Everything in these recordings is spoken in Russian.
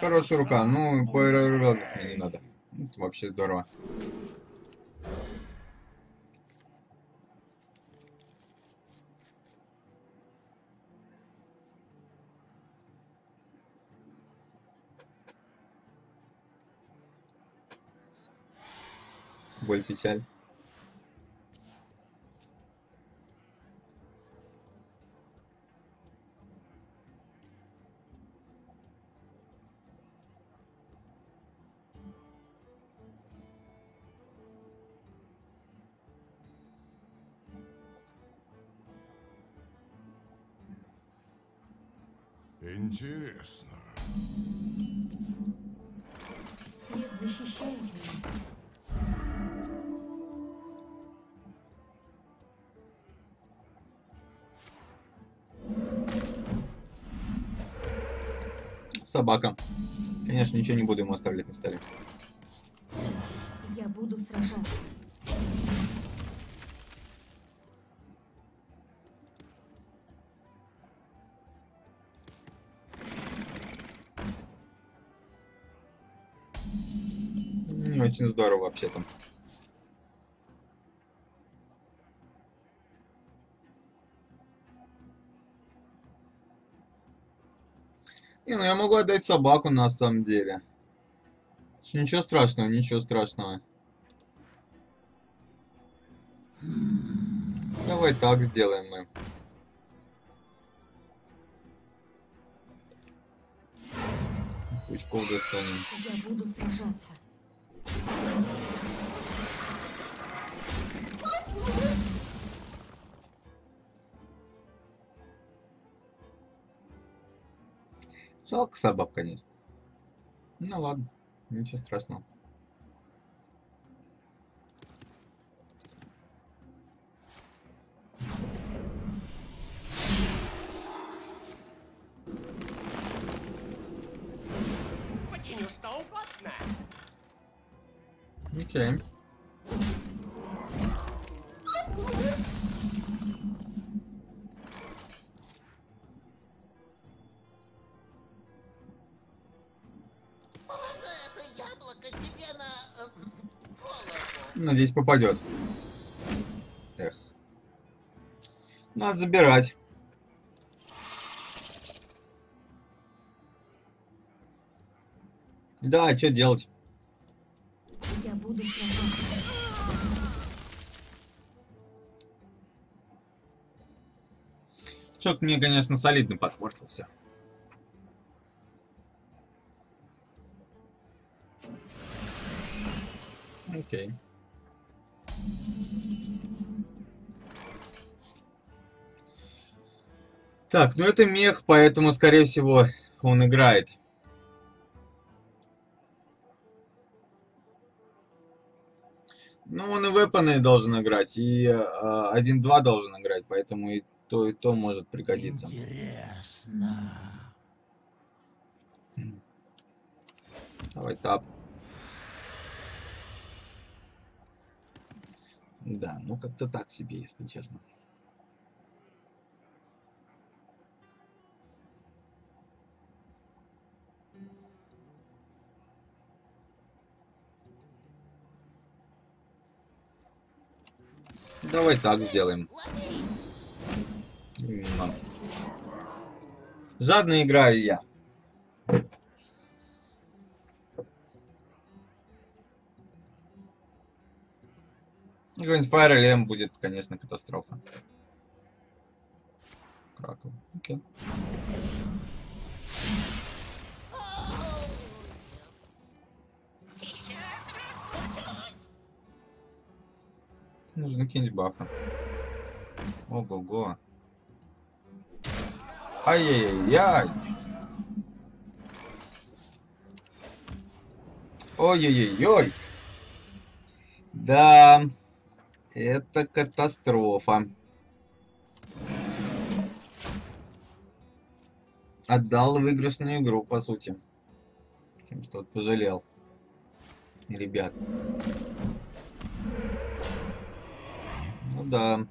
Хорошая рука. Ну, по не надо. Это вообще здорово. Боль, печаль. Интересно. Свет защищает меня. Собака. Конечно, ничего не буду ему оставлять на столе. Я буду сражаться. Очень здорово вообще-то. Не, ну я могу отдать собаку на самом деле. Ничего страшного, ничего страшного. Давай так сделаем мы. Пучков достанем. Я буду сражаться. Жалко собак, конечно. Ну ладно, ничего страшного. Окей. Надеюсь, попадет. Эх. Надо забирать. Да, что делать? Чок мне, конечно, солидно подпортился. Окей. Так, ну это мех, поэтому, скорее всего, он играет. Ну, он и вепаны должен играть, и э, 1-2 должен играть, поэтому и то, и то может пригодиться. Интересно. Давай тап. Да, ну как-то так себе, если честно. Давай так сделаем. Именно. Жадно играю я. Какой-нибудь Fire Emblem будет, конечно, катастрофа. Кракл. Окей. Нужно кинуть бафа. Ого-го. Ай-яй-яй-яй. Ой-ой-ой-ой. Да, это катастрофа. Отдал выигрышную игру, по сути. Тем, что вот пожалел. Ребят. Ну да.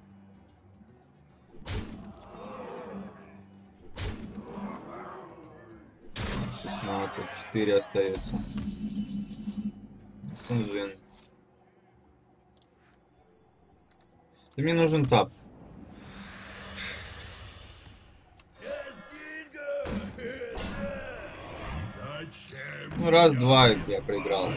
16, 4 остается. Сунжин. Да Мне нужен тап. Ну, раз-два я проиграл.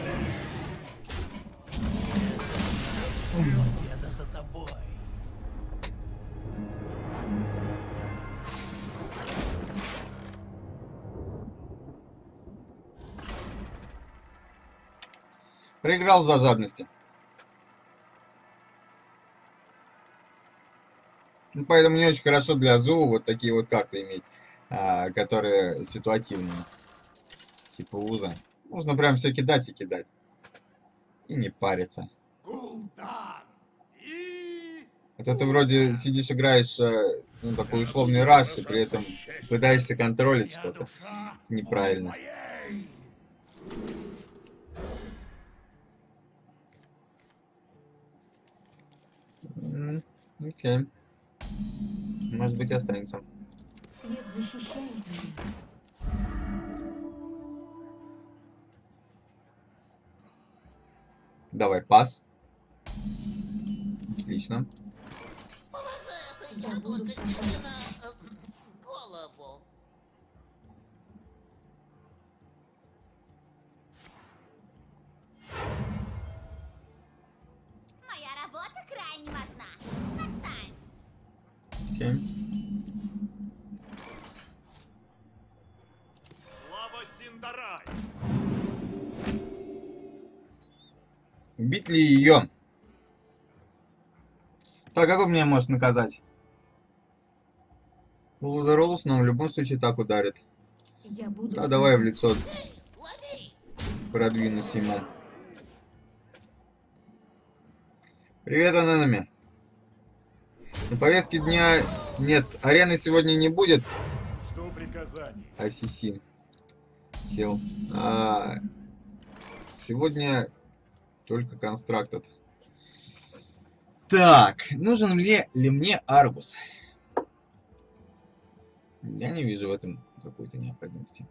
Проиграл за жадности. Ну, поэтому не очень хорошо для ЗУ вот такие вот карты иметь, а, которые ситуативные. Типа уза. Нужно прям все кидать и кидать. И не париться. Это ты вроде сидишь, играешь э, ну, такой условный раш, и при этом пытаешься контролить что-то. Неправильно. моей. М, Окей. Может быть останется. Давай, пас. Отлично. Положи Окей. Слава Синдарай! Убить ли ее? Так, как он меня может наказать? Роллс, но в любом случае так ударит. Я буду Да, давай в лицо продвинусь ему. Привет, Ананами. На повестке дня нет, арены сегодня не будет. Что приказание? ICC. Сел. А, сегодня только констрактед. Так, нужен ли, ли мне Аргус? Я не вижу в этом какой-то необходимости.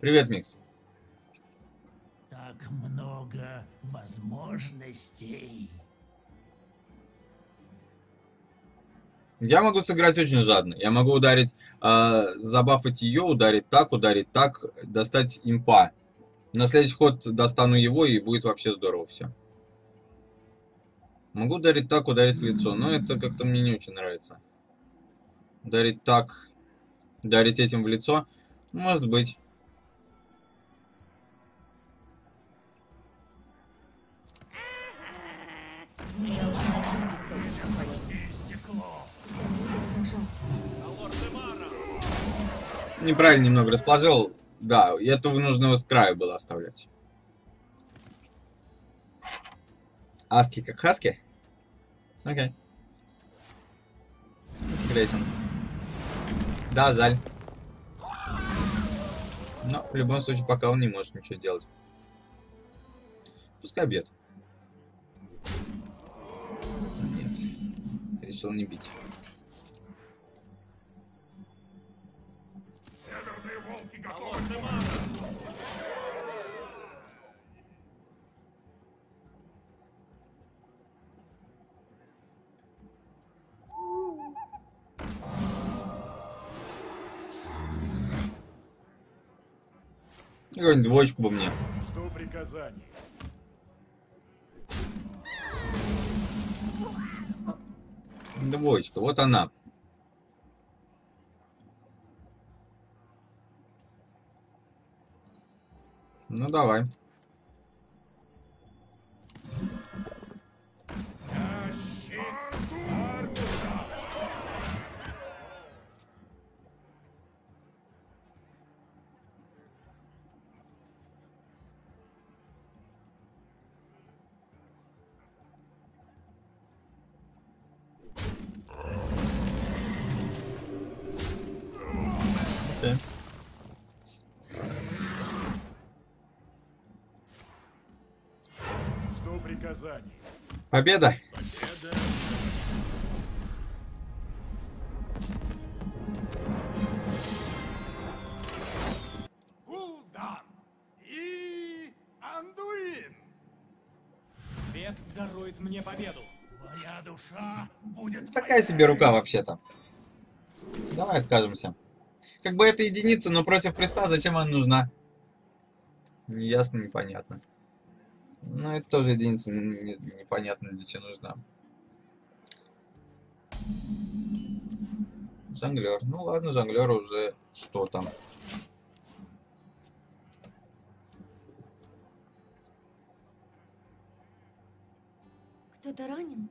Привет, Микс. Так много возможностей. Я могу сыграть очень жадно. Я могу ударить, э, забафать ее, ударить так, ударить так, достать импа. На следующий ход достану его и будет вообще здорово все. Могу ударить так, ударить в лицо, но это как-то мне не очень нравится. Ударить так, ударить этим в лицо, может быть. Неправильно немного расположил. Да, и этого нужно с краю было оставлять. Аски как хаски? Окей. Интересен. Да, жаль. Но в любом случае, пока он не может ничего сделать. Пускай бьет. Нет. Решил не бить. Какую-нибудь двоечку бы мне. Что приказание? Двоечка, вот она. Ну давай. Победа! Победа! И Андуин! Свет дарует мне победу. Моя душа будет... Такая себе рука вообще-то. Давай откажемся. Как бы это единица, но против приста зачем она нужна? Неясно, непонятно. Ну, это тоже единица, непонятно для чего нужна. Жонглер. Ну ладно, жонглер уже что там. Кто-то ранен?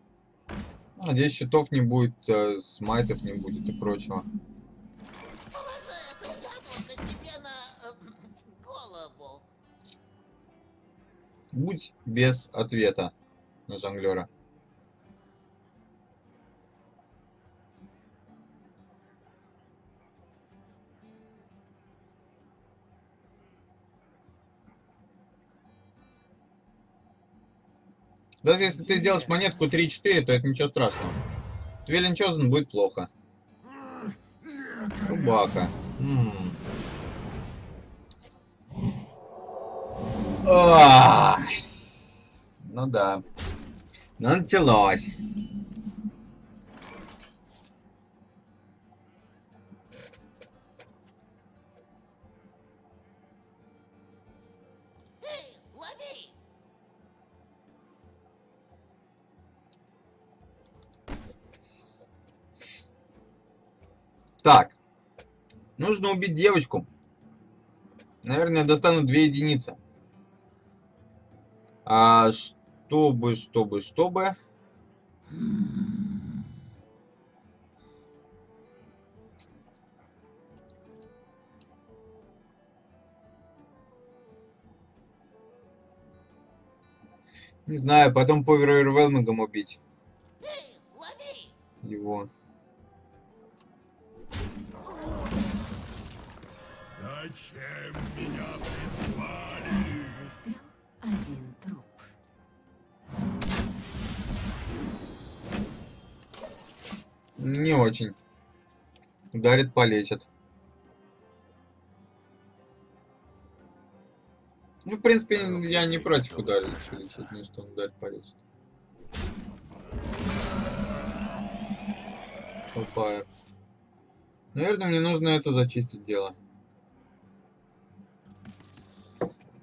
Ну, Надеюсь, щитов не будет, э, смайтов не будет и прочего. Положи это яблоко себе Будь без ответа на жонглера. Даже если ты сделаешь монетку 3-4, то это ничего страшного. Твелин Чозен будет плохо. Рубака. М. Ну да. Ну началось. Так. Нужно убить девочку. Наверное, достану две единицы. А чтобы, чтобы, чтобы... Не знаю, потом по Overwhelming'ом убить Эй, лови! его. Зачем меня призвали? Выстрел. Один Не очень. Ударит, полечит. Ну, в принципе, я не против ударить, лечить, мне что он ударит, полечит. Hellfire. Наверное, мне нужно это зачистить дело.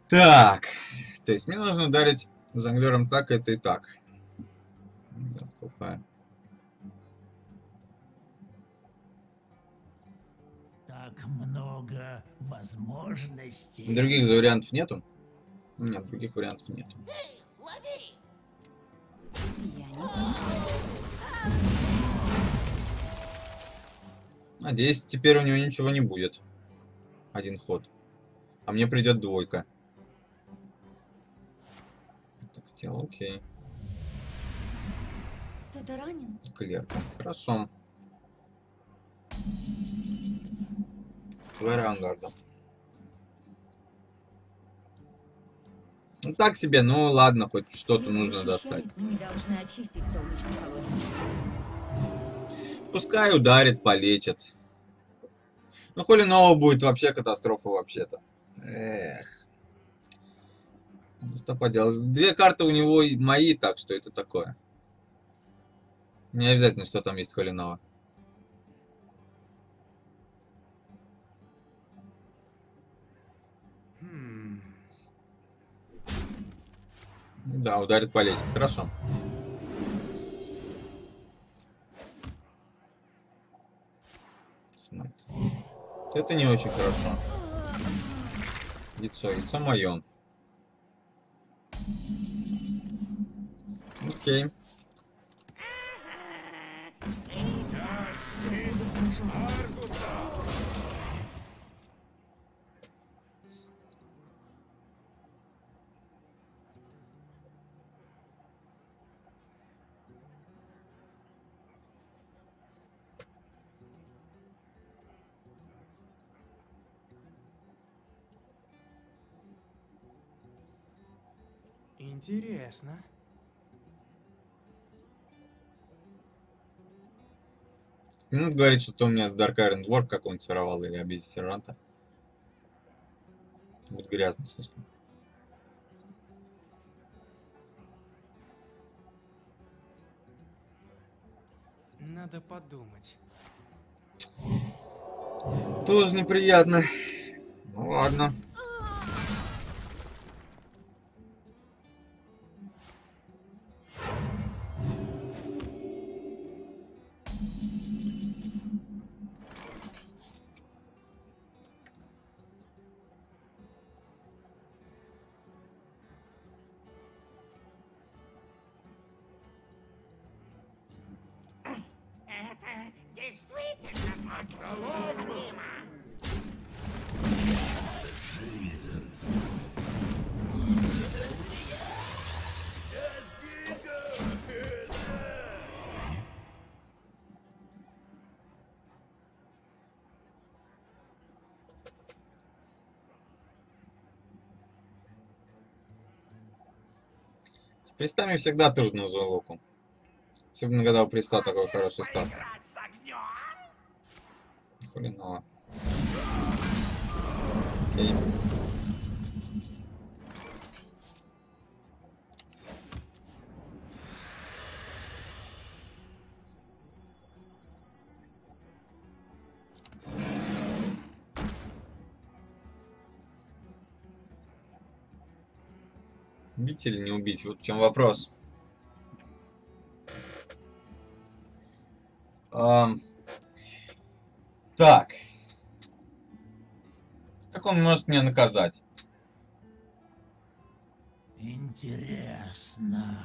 Так. То есть мне нужно ударить жонглером так, это и так. Hellfire. Возможностей. Других вариантов нету? Нет, других вариантов нет. Эй, лови! Я не понимаю. Надеюсь, теперь у него ничего не будет. Один ход. А мне придет двойка. Так, сделал, окей. Кто-то ранен? Клерка. Хорошо. Сквер Ангарда. Ну так себе, ну ладно, хоть что-то нужно достать. Пускай ударит, полечит. Ну, хули нового будет вообще катастрофа вообще-то. Эх. Ну, Что поделать. Две карты у него мои, так что это такое. Не обязательно, что там есть хулиного. Да, ударит, полечит. Хорошо. Смайт. Это не очень хорошо. Яйцо, яйцо мое. Окей. Интересно. Не надо ну, говорить, что то у меня Даркарен двор какой-нибудь своровал или обидеть серванта. Будет грязно слишком. Надо подумать. Тоже неприятно. Ну ладно. Пристами всегда трудно Золоку. Особенно когда у приста такой хороший старт. Хреново. Окей. Убить или не убить? Вот в чем вопрос. Ам, Так. Как он может меня наказать? Интересно.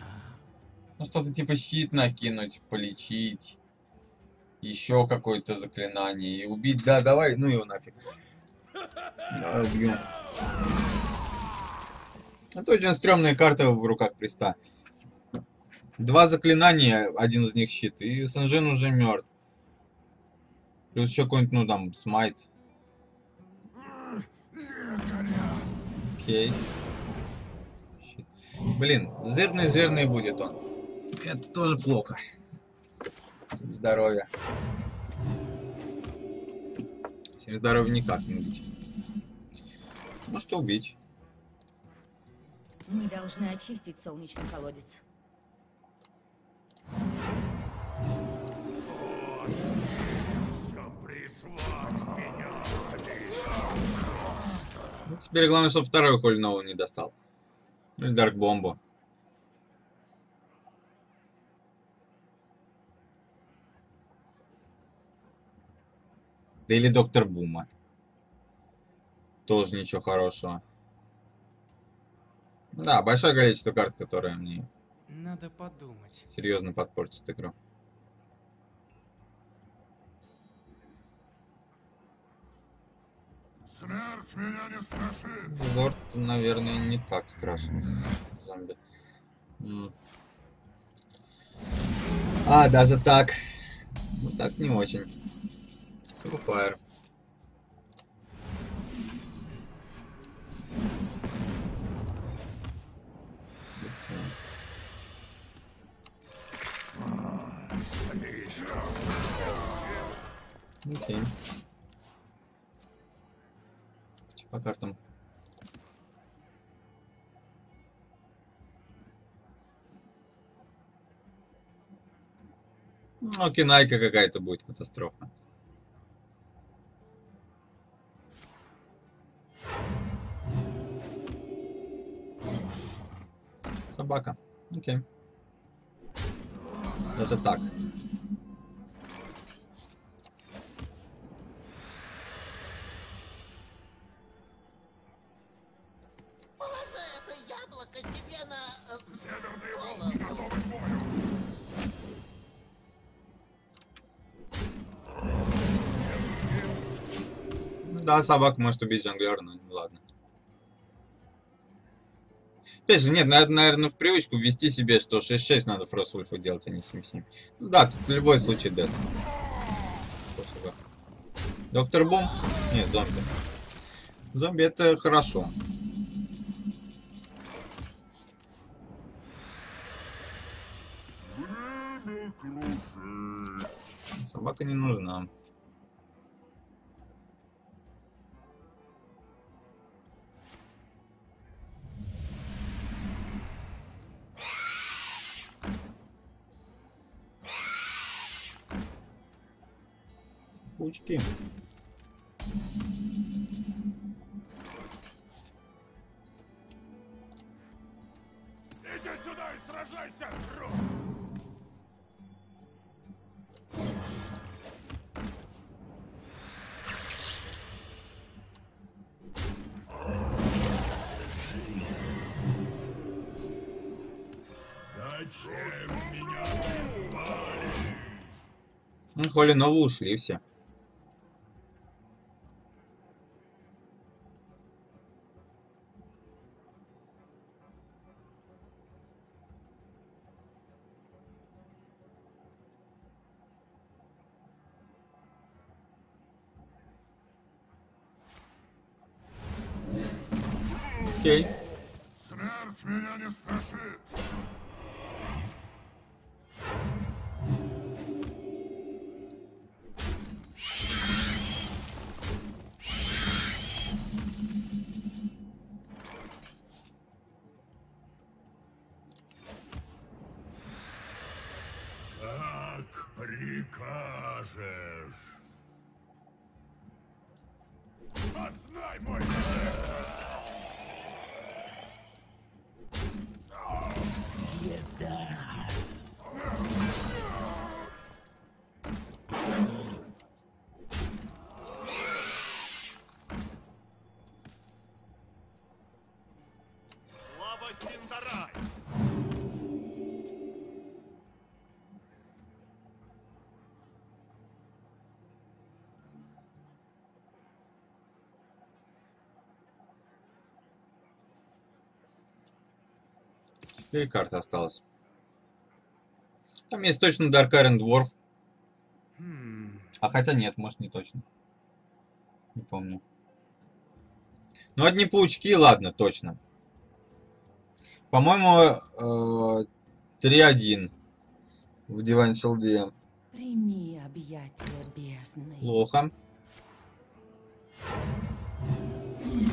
Ну, что-то типа щит накинуть, полечить. Еще какое-то заклинание. И убить. Да, давай, ну его нафиг. Давай убьем. Это очень стрёмная карта в руках приста. Два заклинания, один из них щит. И Санжин уже мертв. Плюс еще какой-нибудь, ну там, смайт. Окей. Щит. Блин, жирный-жирный будет он. Это тоже плохо. Всем здоровья. Всем здоровья никак не убить. Ну что убить? Мы должны очистить солнечный колодец. Ну, теперь главное, чтобы второй Холь не достал. Ну и Дарк Бомбу. Да или Доктор Бума. Тоже ничего хорошего. Да, большое количество карт, которые мне Надо подумать. серьезно подпортят игру. Смерть меня не страшит. Зорд, наверное, не так страшен. Зомби. А, даже так. Ну так не очень. Супер. Окей. По картам. Ну, кинайка какая-то будет катастрофа. Собака. Окей. Даже так. Яблоко себе на... э, Северные голову. волки готовы к бою. Да, собака может убить жонглера, но ладно. Опять же, нет, надо, наверное, в привычку ввести себе, что 6-6 надо Фроствульфу делать, а не 7-7. Ну да, тут любой случай даст. Доктор Бум? Нет, зомби. Зомби это хорошо. Собака не нужна. Пучки. Холи новые ушли все. Окей. Смерть меня не страшит. Синдарай! Четыре карты осталось. Там есть точно Даркарен Дворф. А хотя нет, может не точно. Не помню. Ну, одни паучки, ладно, точно. По-моему, э, 3-1 в Диван Челде. Прими объятия бездны. Плохо. Ну,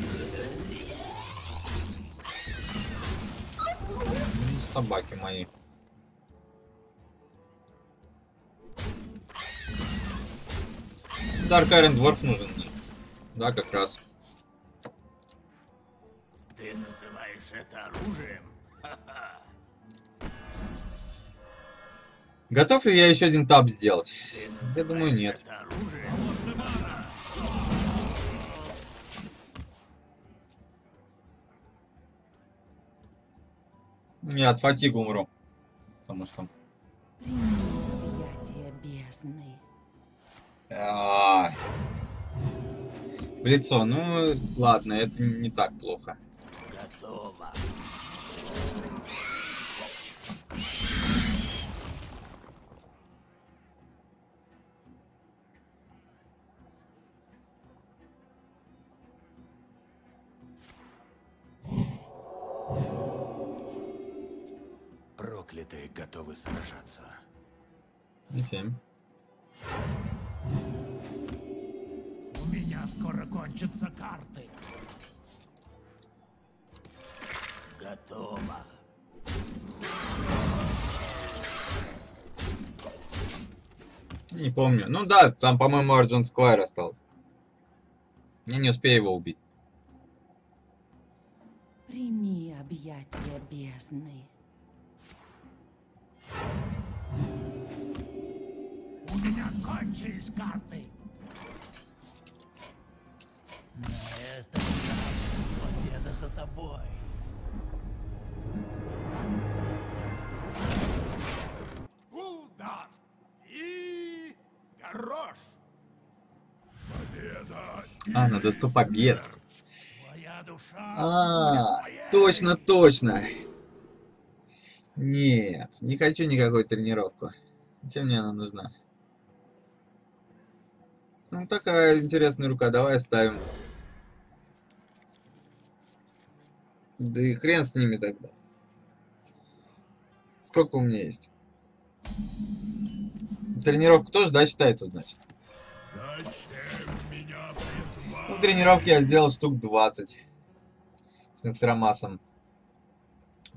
Собаки мои. Даркарен Дворф нужен мне. Да, как раз. Ты называешь это оружием? Готов ли я еще один таб сделать? Я думаю, нет. Я от фатиги умру. Потому что... Ай. В лицо. Ну, ладно, это не так плохо. Готово. Готовы сражаться. Окей. У меня скоро кончатся карты. Готово. Не помню. Ну да, там, по-моему, Арджент Сквайр остался. Я не успею его убить. Прими объятия бездны. У меня кончились карты. На этот раз победа за тобой. Удар! И... Горош! Победа А, надо 100 побед. Твоя душа. А, точно, точно. Нет, не хочу никакой тренировку. Зачем мне она нужна? Ну, такая интересная рука, давай оставим. Да и хрен с ними тогда. Сколько у меня есть? Тренировка тоже, да, считается, значит? Ну, в тренировке я сделал штук 20. С Нексеромасом.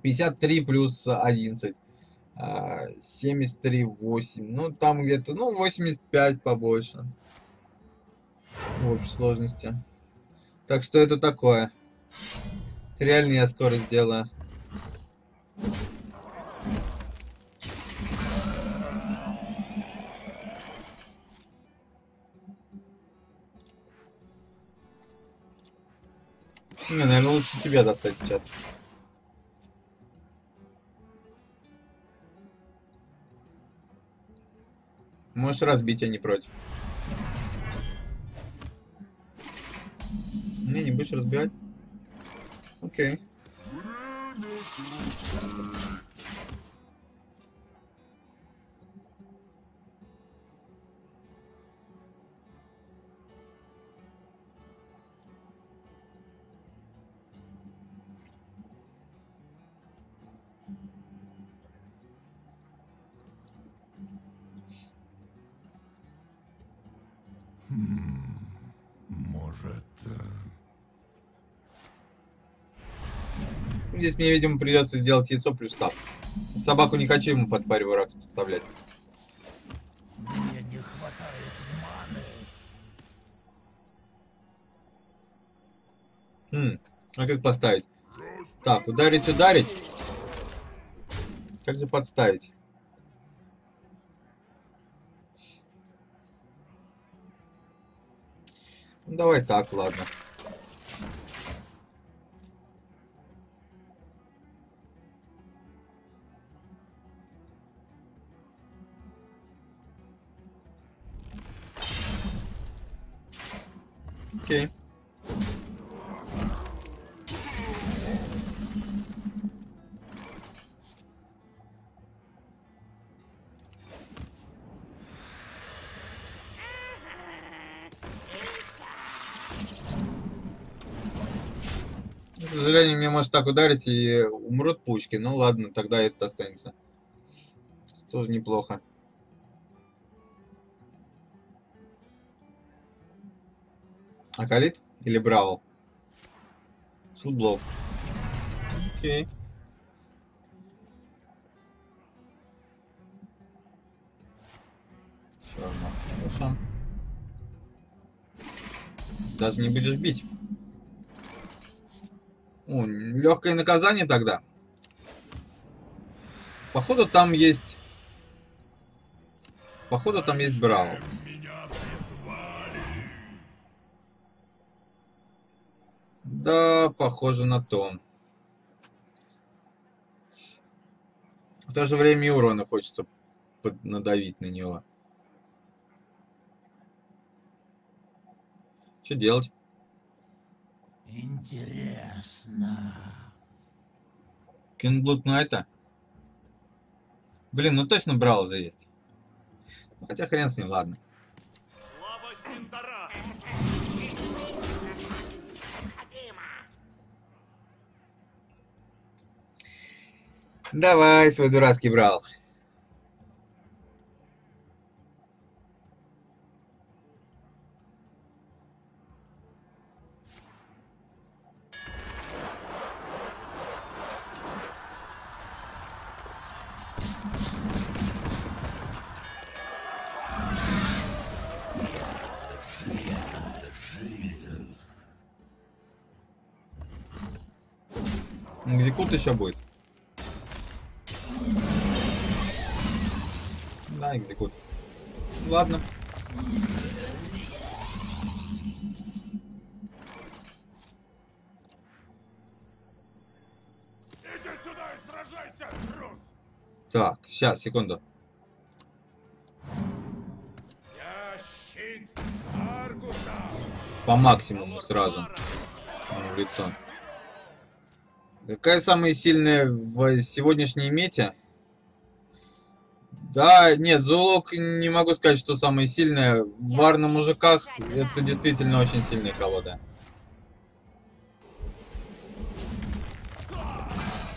53 плюс 11. а, 73, 8. Ну, там где-то, ну, 85 побольше. в общей сложности. Так что это такое? Это реально я скорость делаю. Не, наверное, лучше тебя достать сейчас. Можешь разбить, я не против. Не, не будешь разбивать? Окей. Может, Здесь мне, видимо, придется сделать яйцо плюс тап. Собаку не хочу ему под фариворакс подставлять. Мне не хватает маны. Хм, а как поставить? Так, ударить, ударить. Как же подставить? Ну, давай так, ладно. Окей. К сожалению, мне может так ударить и умрут пучки. Ну ладно, тогда это останется. Тоже неплохо. Акалит или Бравл? Шилблок. Окей. Все равно. Хорошо. Даже не будешь бить. О, легкое наказание тогда. Походу там есть... Походу там есть Бравл. Да, похоже на то. В то же время и урона хочется надавить на него. Что делать? Интересно. Кинуть на это? Блин, ну точно Браул же есть. Хотя хрен с ним, ладно. Давай свой дурацкий Браул. Экзекут еще будет. Да, экзекут. Ладно. Так, сейчас, секунду. По максимуму сразу. Лицо. Какая самая сильная в сегодняшней мете? Да, нет, Зулок не могу сказать, что самая сильная. Вар на мужиках это действительно очень сильная колода.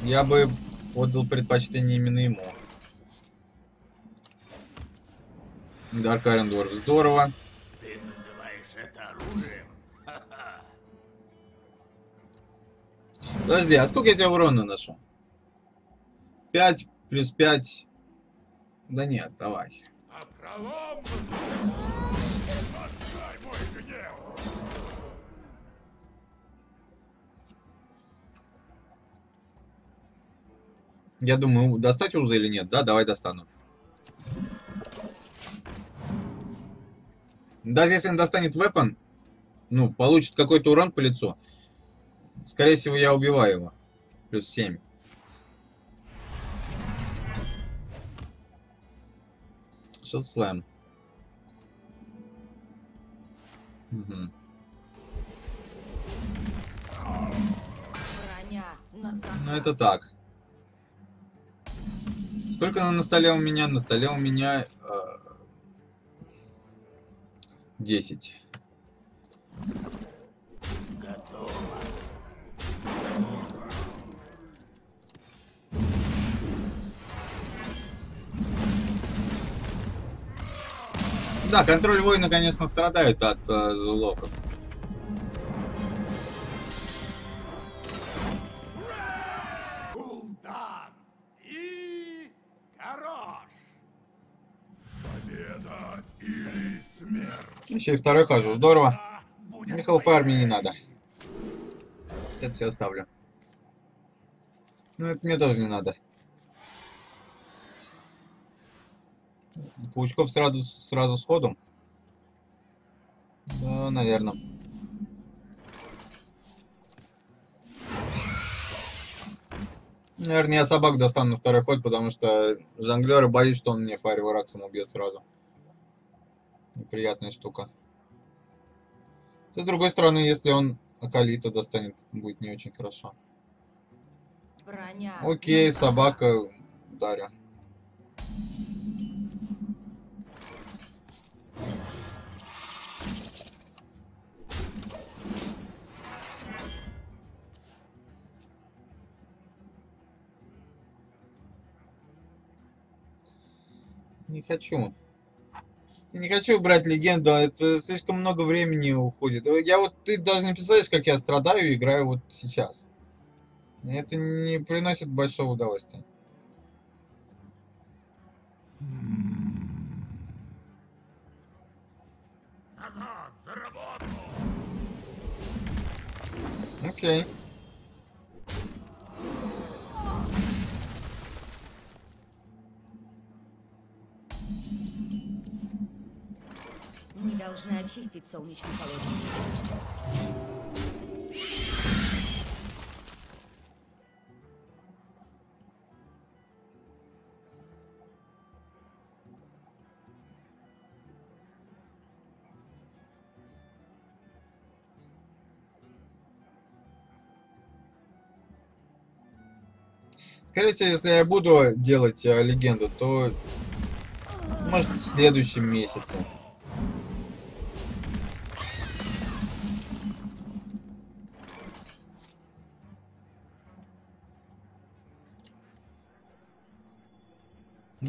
Я бы отдал предпочтение именно ему. Дарк Арендорф, здорово. Ты называешь это оружием? Подожди, а сколько я тебе урона наношу? 5 плюс 5. Да нет, давай. Я думаю, достать узы или нет? Да, давай достану. Даже если он достанет вепон, ну, получит какой-то урон по лицу, скорее всего, я убиваю его. Плюс 7. Шот слэм. Заказ. Ну, это так. Сколько на столе у меня? На столе у меня э, 10. Да, контроль воина, конечно, страдает от э, зулоков. Улдан и хорош. Победа или смерть. Еще и второй хожу. Здорово. Мне мне не надо. Это все оставлю. Ну, это мне тоже не надо. Паучков сразу, сразу сходу? Да, наверное. Наверное, я собак достану на второй ход, потому что жонглеры боюсь, что он мне фаервораксом убьет сразу. Неприятная штука. С другой стороны, если он Акалита достанет, будет не очень хорошо. Броня. Окей, заказ. собака Дарья. Хочу. Я Не хочу брать легенду, а это слишком много времени уходит. Я вот, ты даже не представляешь, как я страдаю и играю вот сейчас. Это не приносит большого удовольствия. назад за работу. Окей. Мы должны очистить солнечный колодец. Скорее всего, если я буду делать э, легенду, то может в следующем месяце.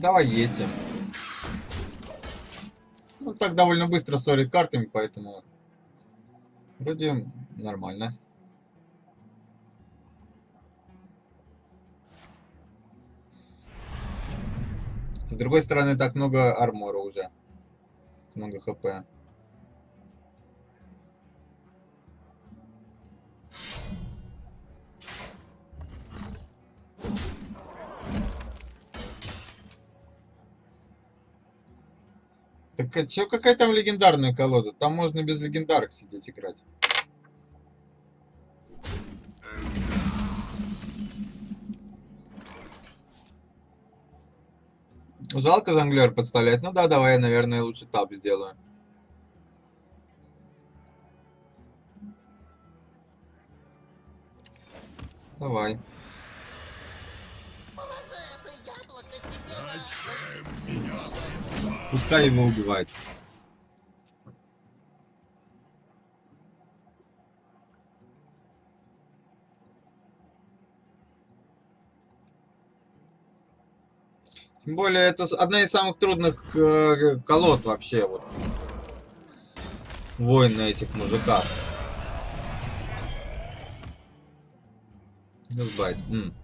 Давай едьте. Ну, так довольно быстро ссорит картами, поэтому вроде нормально. С другой стороны, так много армора уже. Много хп. Так чё, какая там легендарная колода? Там можно без легендарок сидеть играть. Жалко жонглер подставлять. Ну да, давай я, наверное, лучше таб сделаю. Давай. Пускай его убивает. Тем более, это одна из самых трудных э, колод вообще. Вот. Воин на этих мужиках. М.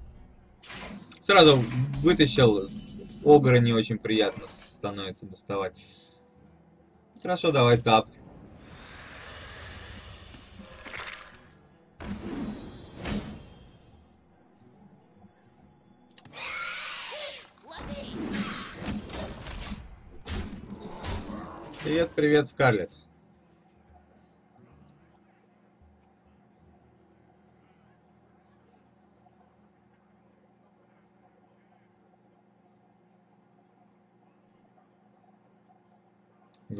Сразу вытащил. Огра не очень приятно становится доставать. Хорошо, давай тап. Привет, привет, Скарлетт.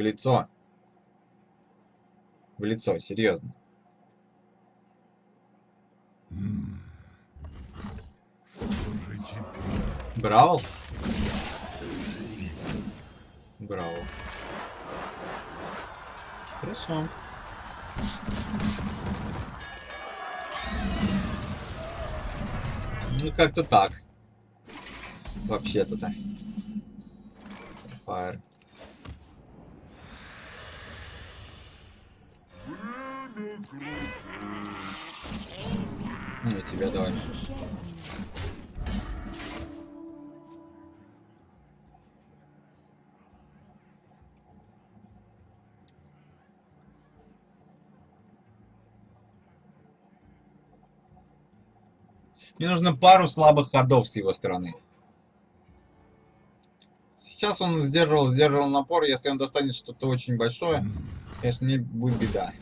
Лицо. В лицо, серьезно. Браво. Браво. Хорошо. Ну, как-то так. Вообще-то-то. Fire. Ну, тебя давай. Мне нужно пару слабых ходов с его стороны. Сейчас он сдерживал, сдерживал напор. Если он достанет что-то очень большое, конечно, мне будет беда.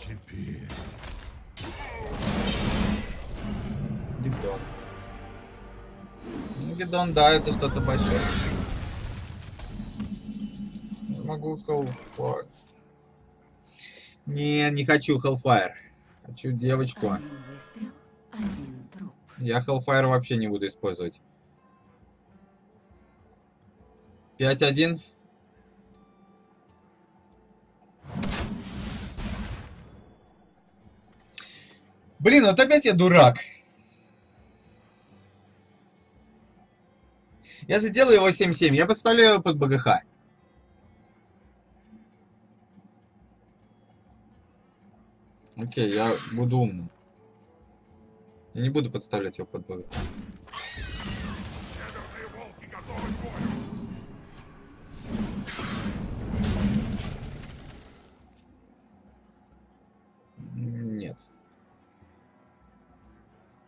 Теперь. Гидон. Ну, Гидон, да, это что-то большое. Могу Hellfire. Не, не хочу Hellfire. Хочу девочку. Один выстрел, один труп. Я Hellfire вообще не буду использовать. 5-1. Блин, вот опять я дурак. Я же делаю его 7-7. Я подставляю его под БГХ. Окей, я буду умным. Я не буду подставлять его под БГХ.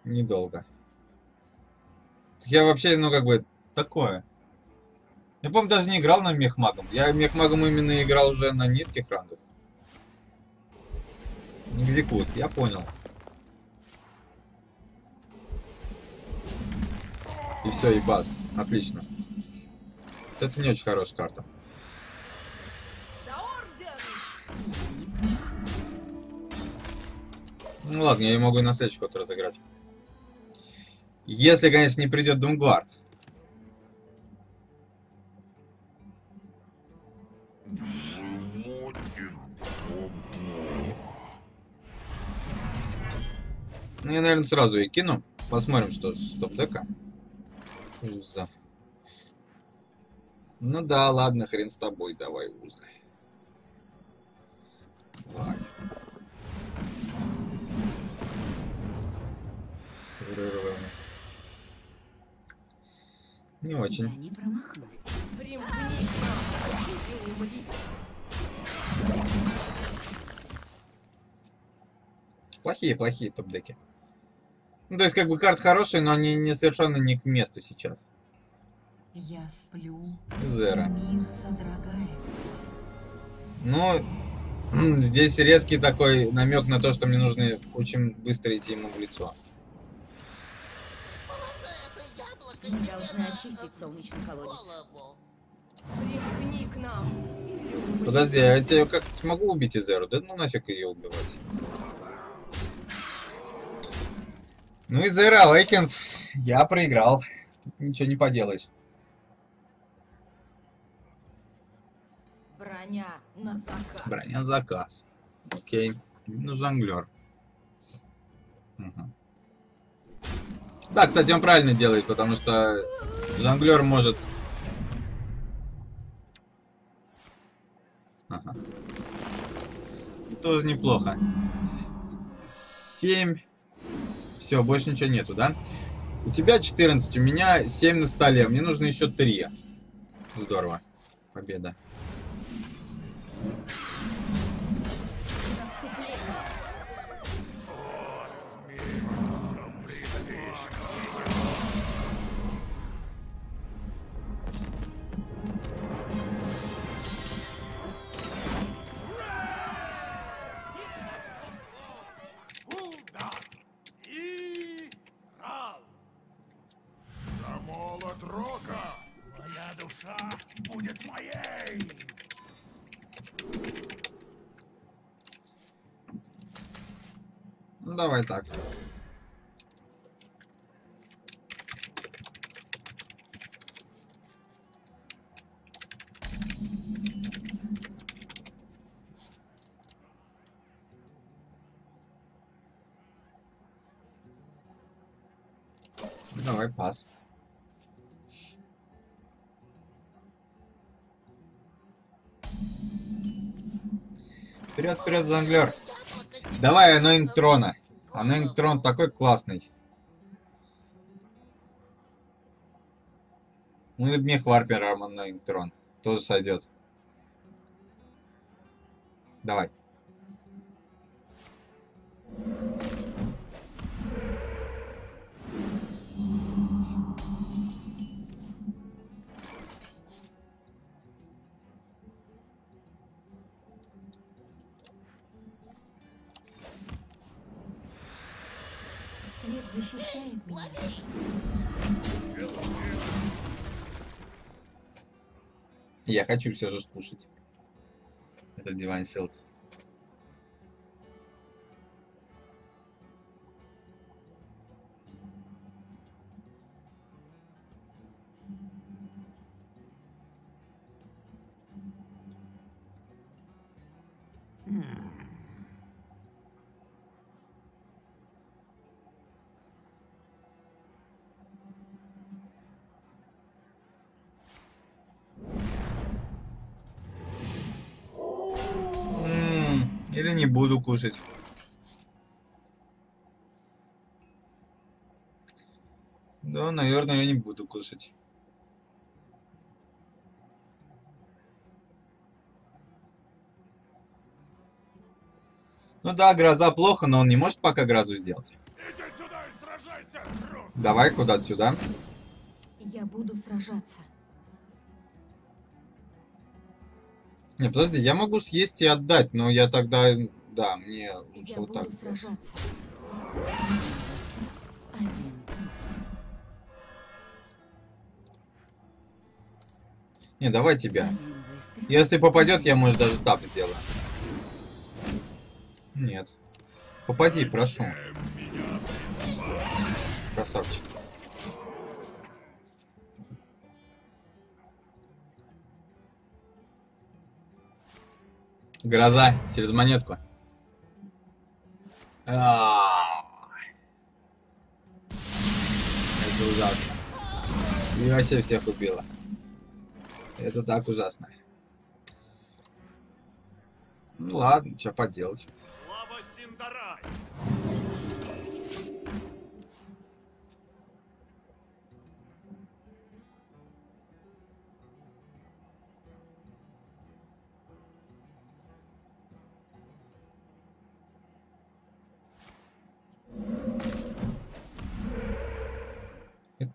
Недолго. Я вообще, ну как бы, такое. Я помню, даже не играл на мехмагом. Я мехмагом именно играл уже на низких рангах. Экзекут, я понял. И все, и бас. Отлично. Вот это не очень хорошая карта. Ну ладно, я могу и на следующий ход разыграть. Если, конечно, не придет Думгвард. Ну, я, наверное, сразу и кину. Посмотрим, что с топ-дека. Уза. Ну да, ладно, хрен с тобой, давай, Уза. Давай. Не Я очень. не промахнусь. Плохие, плохие топ-деки. Ну, то есть, как бы, карт хорошие, но они не совершенно не к месту сейчас. Я сплю, Зера. Ну, здесь резкий такой намек на то, что мне нужно очень быстро идти ему в лицо. Должны очистить солнечный колодец. голову. Подожди, а я тебя как смогу убить Изеру? Да ну нафиг ее убивать. Ну, Изера Awakens, я проиграл. Тут ничего не поделаешь. Броня на заказ. Броня заказ. Окей. Ну, жонглер. Мгм. Да, кстати, он правильно делает, потому что жонглер может... Ага. Тоже неплохо. 7. Все, больше ничего нету, да? У тебя 14, у меня 7 на столе. Мне нужно еще 3. Здорово. Победа. Вперед, вперед. Яблоко Давай Анноинг Трона. Такой классный. Ну или мне Хварпер Анноинг Трон. Тоже сойдет. Давай. Я хочу все же скушать. Это Divine Shield. Не буду кушать. Да, наверное, я не буду кушать. Ну да, гроза плохо, но он не может пока грозу сделать. Иди сюда и сражайся! Давай куда-то сюда. Я буду сражаться. Не, подожди, я могу съесть и отдать, но я тогда... Да, мне лучше Я вот так. Не, давай тебя. Если попадет, я, может, даже тап сделаю. Нет. Попади, прошу. Красавчик. Гроза через монетку. Это ужасно. И вообще всех убила. Это так ужасно. Ну ладно, что поделать.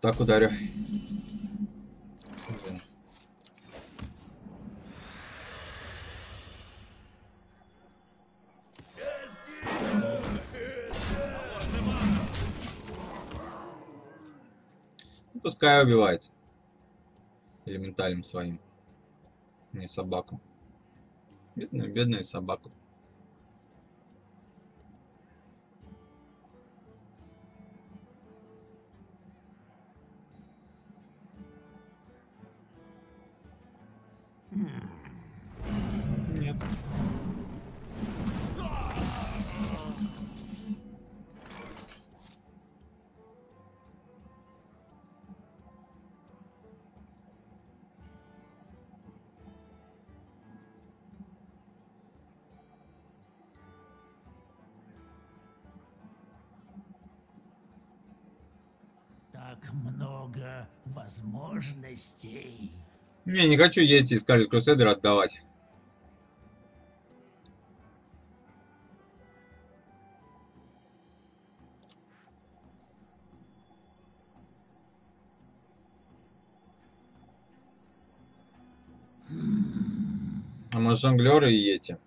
Так ударю. Ну, Пускай убивает. Элементалем своим. Не собаку. Бедную, бедную собаку. Много возможностей. Не, не хочу Йети и Скарлет Крусейдер отдавать. А может жонглеры и?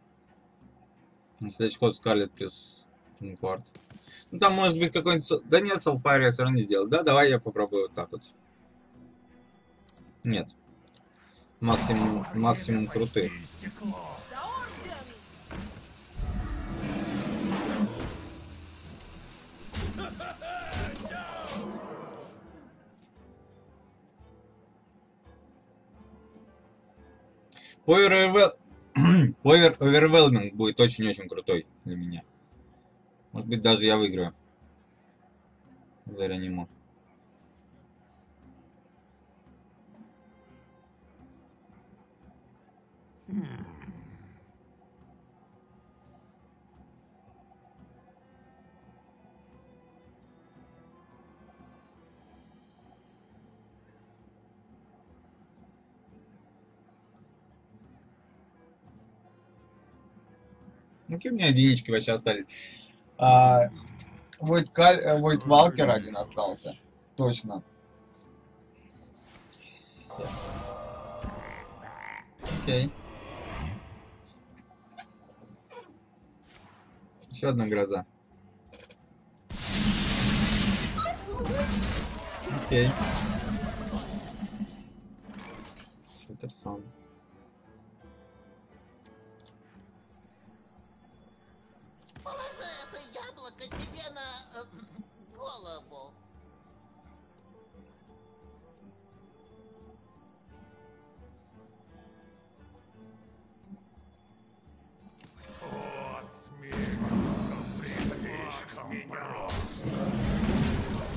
На следующий ход Скарлет плюс Кварт. Ну там может быть какой-нибудь... Да нет, Салфайр я все равно не сделал. Да, давай я попробую вот так вот. Нет. максимум, максимум. Power Overwhel- Power Overwhelming будет очень-очень крутой для меня. Может быть, даже я выиграю. Благодаря нему. Ну, какие у меня единички вообще остались? А, Войт, Каль... э, Войт Валкер один остался. Точно. Окей. Еще одна гроза. Окей. Что-то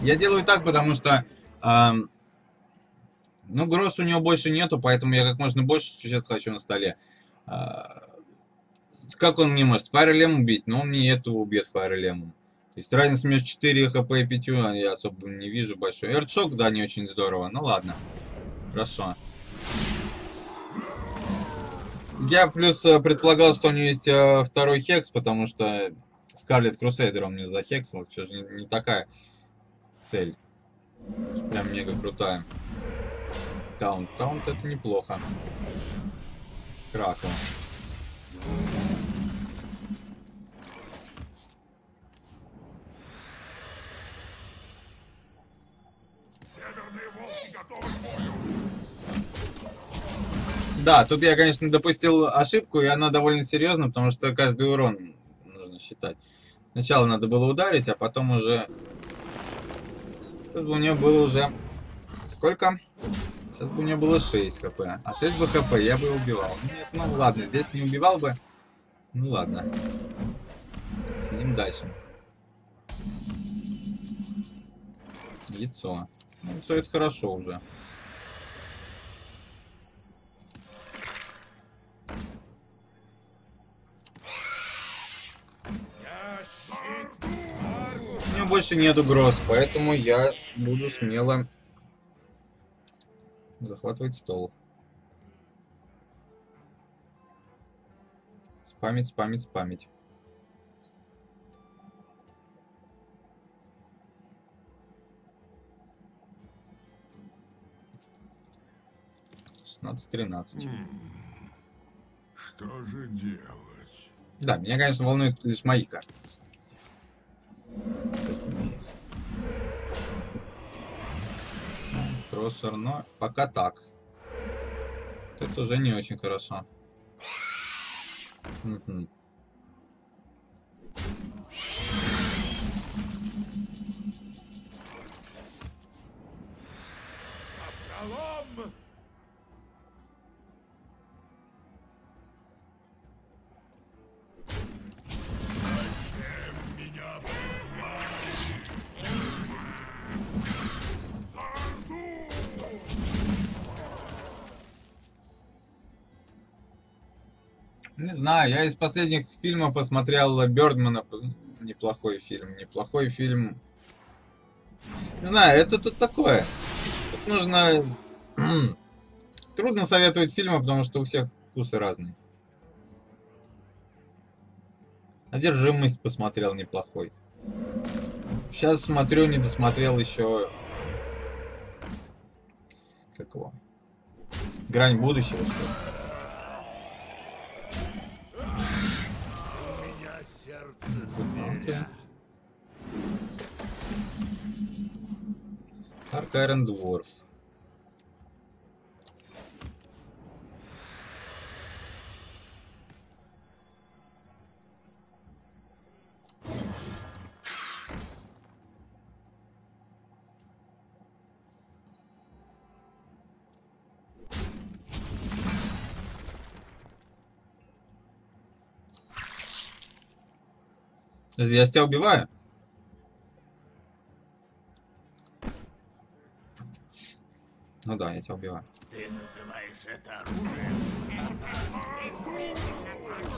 Я делаю так, потому что... ам, ну, гроз у него больше нету, поэтому я как можно больше существ хочу на столе. А, как он мне может Emblem убить? Но он мне этого убьет Emblem. То есть разница между 4 хп и 5 я особо не вижу большой. Эрдшок, да, не очень здорово. Ну ладно. Хорошо. Я плюс э, предполагал, что у него есть э, второй хекс, потому что Скарлет Крусейдер он мне захексил. Все же не, не такая цель. Прям мега крутая. Таунт. Таунт это неплохо. Кракл. Северные волки готовы к бою. Да, тут я, конечно, допустил ошибку, и она довольно серьезна, потому что каждый урон нужно считать. Сначала надо было ударить, а потом уже... Тут бы у нее было уже... Сколько? Сейчас бы у нее было 6 хп. А 6 бы хп я бы убивал. Нет, ну ладно, здесь не убивал бы. Ну ладно. Сидим дальше. Яйцо. Ну, Яйцо это хорошо уже. Больше нету гроз, поэтому я буду смело захватывать стол. Спамить, спамить, спамить. Шестнадцать, тринадцать. Что же делать? Да, меня, конечно, волнуют лишь мои карты. Кроссер, но пока так. Это уже не очень хорошо. Мгм. Не знаю, я из последних фильмов посмотрел Бёрдмана. Неплохой фильм. Неплохой фильм. Не знаю, это тут такое. Тут нужно... Трудно советовать фильмы, потому что у всех вкусы разные. Одержимость посмотрел неплохой. Сейчас смотрю, не досмотрел еще... Как его? Грань будущего, что ли? зверя. Dark Iron Dwarf. Я тебя убиваю? Ну да, я тебя убиваю. Ты называешь это оружием?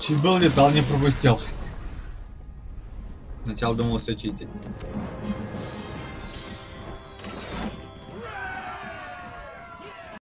Чуть был летал, не пропустил. Сначала думал все чистить.